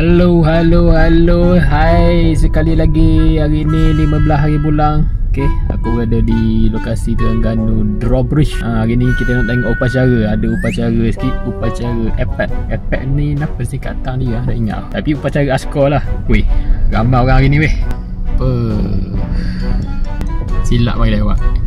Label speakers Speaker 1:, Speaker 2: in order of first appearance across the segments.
Speaker 1: Halo, halo, halo. Hai, sekali lagi hari ni 15 hari bulan. Okey, aku berada di lokasi Terengganu Drawbridge. Ha, hari ni kita nak tengok upacara. Ada upacara sikit, upacara epek. Epek ni apa sih kata lah, tak ingat. Tapi upacara askar lah. Weh, ramai orang hari ni weh. Apa? Silap bagi lewat.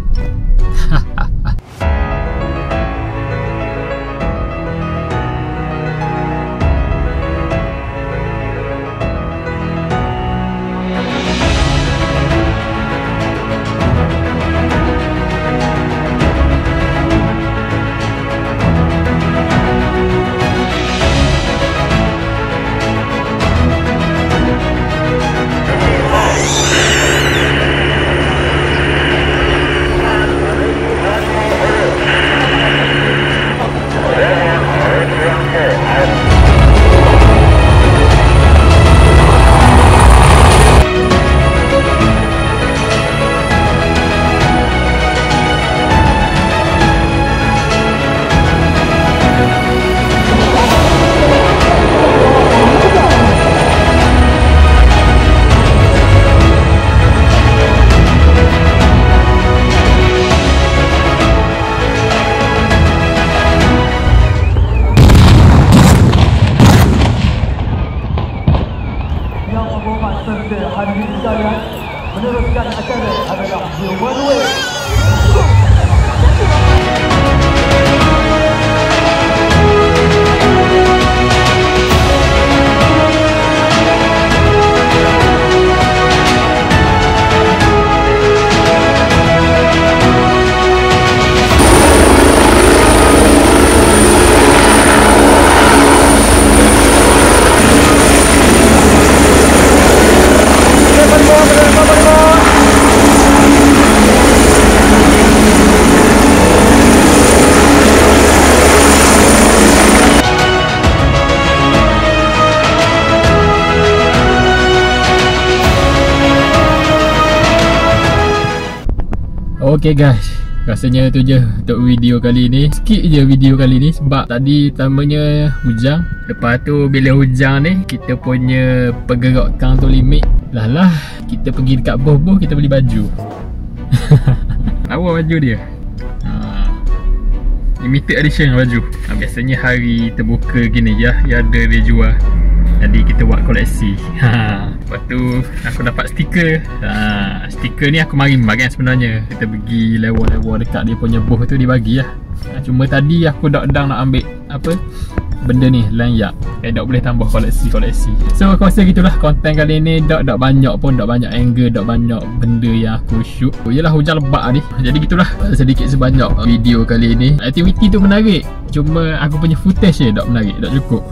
Speaker 2: Yang menghormat serta hadirin sekalian meneruskan acara adalah The One Way
Speaker 1: Okay guys. Rasanya tu je untuk video kali ni. Skip je video kali ni Sebab tadi tamanya hujan. Lepas tu bila hujan ni Kita punya pergerakan tu limit. Lah lah. Kita pergi dekat boh-boh Kita beli baju. Lawa baju dia. Ha. Limited edition baju. Ha, Biasanya hari terbuka gini ya. Yang ada dia jual jadi kita buat koleksi ha. Lepas tu aku dapat stiker ha. Stiker ni aku mari kan sebenarnya Kita pergi lewa-lewa dekat dia punya booth tu dia bagi lah ha. Cuma tadi aku dak-dang nak ambil Apa Benda ni lanyard Eh dok boleh tambah koleksi-koleksi So aku rasa gitulah konten kali ni. Dok dok banyak pun Dok banyak angle Dok banyak benda yang aku shoot. Oh, Yelah hujan lebat ni. Jadi gitulah. Sedikit sebanyak video kali ni. Aktiviti tu menarik. Cuma aku punya footage je dok menarik Dok cukup.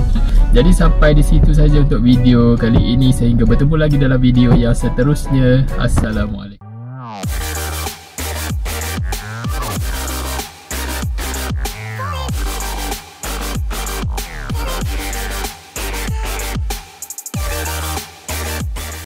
Speaker 1: Jadi sampai di situ saja untuk video kali ini. Sehingga bertemu lagi dalam video yang seterusnya. Assalamualaikum